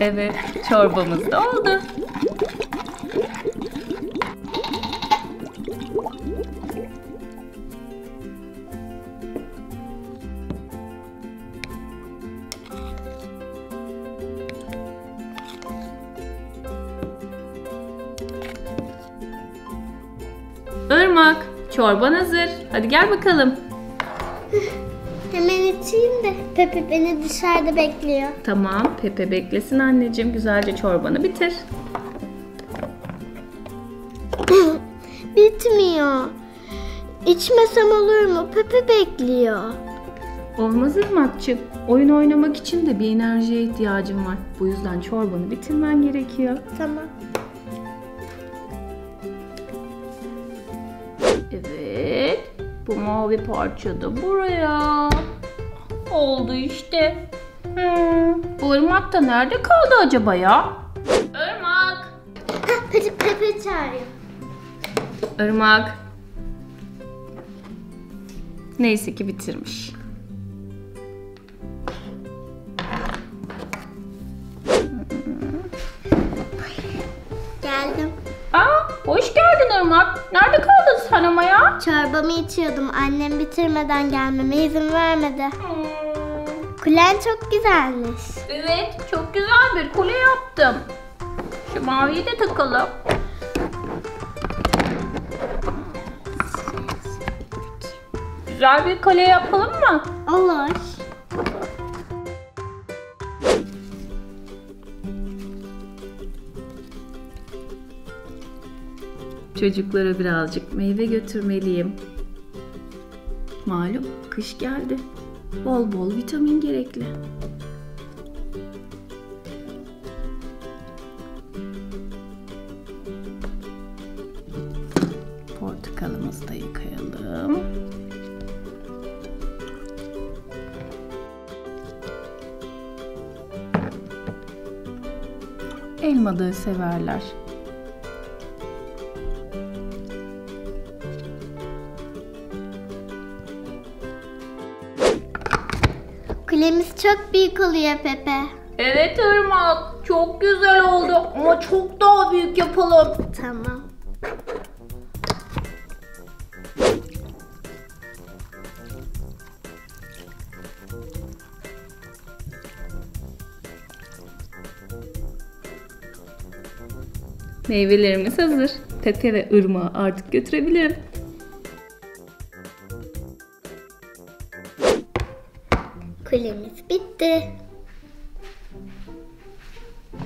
Evet, çorbamız da oldu. Irmak, çorban hazır. Hadi gel bakalım. Hemen içeyim de Pepe beni dışarıda bekliyor. Tamam, Pepe beklesin anneciğim. Güzelce çorbanı bitir. Bitmiyor. İçmesem olur mu? Pepe bekliyor. Olmaz Irmak'cığım. Oyun oynamak için de bir enerjiye ihtiyacım var. Bu yüzden çorbanı bitirmen gerekiyor. Tamam. Bu mavi parça da buraya. Oldu işte. Hmm, bu ırmak da nerede kaldı acaba ya? Irmak. Pepe, Pepe çağırıyor. Irmak. Neyse ki bitirmiş. Geldim. Aa, hoş geldin Irmak. Nerede kaldın sen ama ya? Çorbamı içiyordum. Annem bitirmeden gelmeme izin vermedi. Kulen çok güzelmiş. Evet, çok güzel bir kule yaptım. Şu maviyi de takalım. Güzel bir kale yapalım mı? Olur. Çocuklara birazcık meyve götürmeliyim. Malum kış geldi. Bol bol vitamin gerekli. Portakalımızı da yıkayalım. Elma da severler. Kulemiz çok büyük oluyor Pepe. Evet Irmak, çok güzel oldu ama çok daha büyük yapalım. Tamam. Meyvelerimiz hazır. Pepe ve Irmak'ı artık götürebilirim. Kulemiz bitti.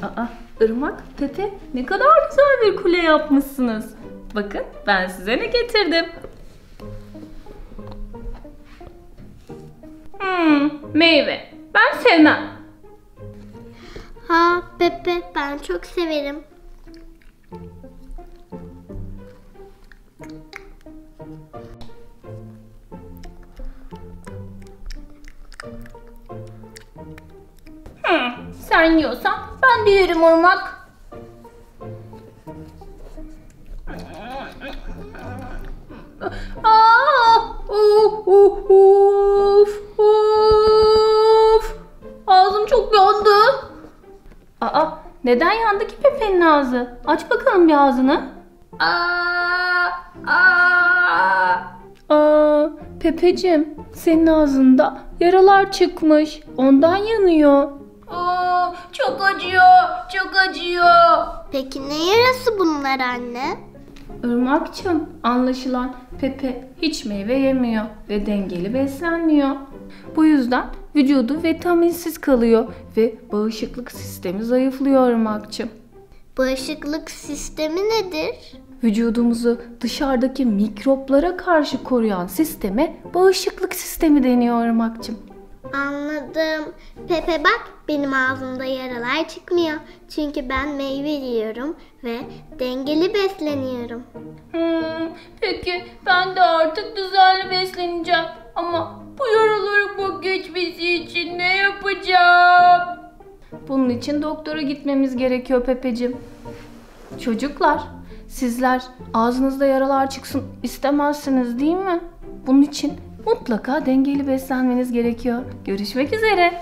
Aa, Irmak, Pepe ne kadar güzel bir kule yapmışsınız. Bakın ben size ne getirdim. Hmm, meyve. Ben sevmem. Ha Pepe ben çok severim. Sen yiyorsan ben de yerim Irmak. Aa, of, of, of, of. Ağzım çok yandı. Aa, neden yandı ki Pepe'nin ağzı? Aç bakalım bir ağzını. Aa, aa. Aa, Pepeciğim, senin ağzında yaralar çıkmış. Ondan yanıyor. Aa, çok acıyor, çok acıyor. Peki ne yarası bunlar anne? Irmakçım, anlaşılan Pepe hiç meyve yemiyor ve dengeli beslenmiyor. Bu yüzden vücudu vitaminsiz kalıyor ve bağışıklık sistemi zayıflıyor Irmakçım. Bağışıklık sistemi nedir? Vücudumuzu dışarıdaki mikroplara karşı koruyan sisteme bağışıklık sistemi deniyor Irmakçım. Anladım. Pepe bak benim ağzımda yaralar çıkmıyor. Çünkü ben meyve yiyorum ve dengeli besleniyorum. Hmm, peki ben de artık düzenli besleneceğim. Ama bu yaralarımın geçmesi için ne yapacağım? Bunun için doktora gitmemiz gerekiyor Pepeciğim. Çocuklar, sizler ağzınızda yaralar çıksın istemezsiniz değil mi? Bunun için mutlaka dengeli beslenmeniz gerekiyor. Görüşmek üzere.